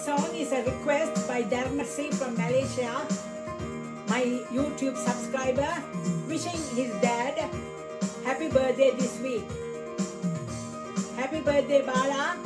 song is a request by Dharmasri from Malaysia, my YouTube subscriber, wishing his dad happy birthday this week. Happy birthday, Bala.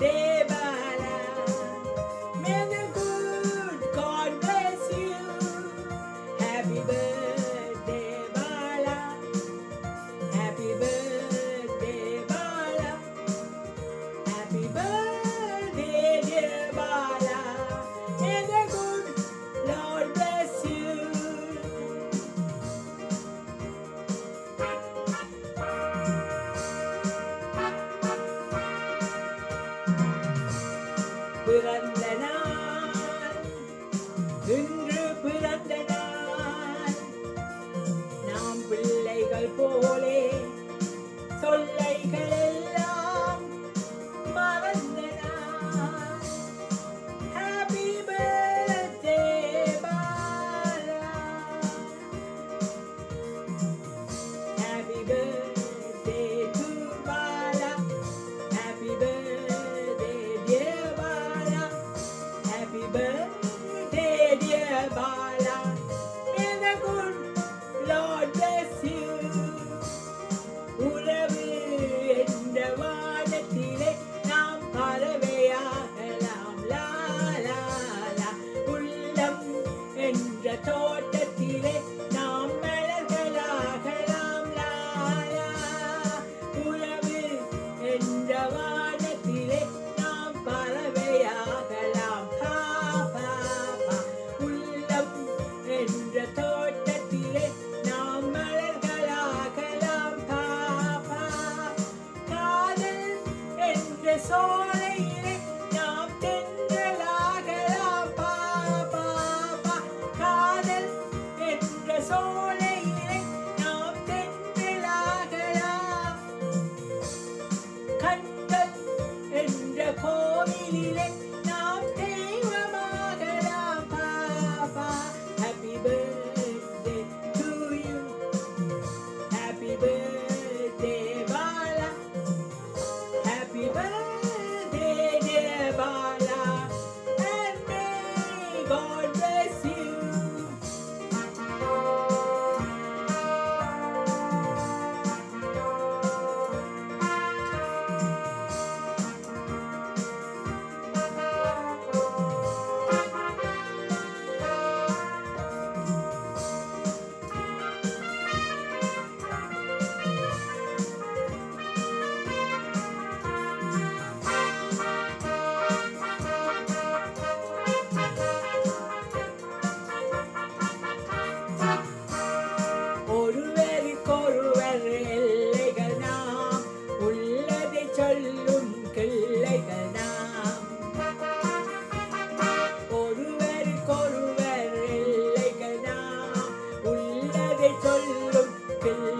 There. போலே the door. Lily, கொள்ளும் பிள்ளை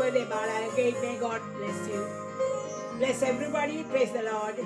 Birthday, Bala. Great. May God bless you. Bless everybody. Praise the Lord.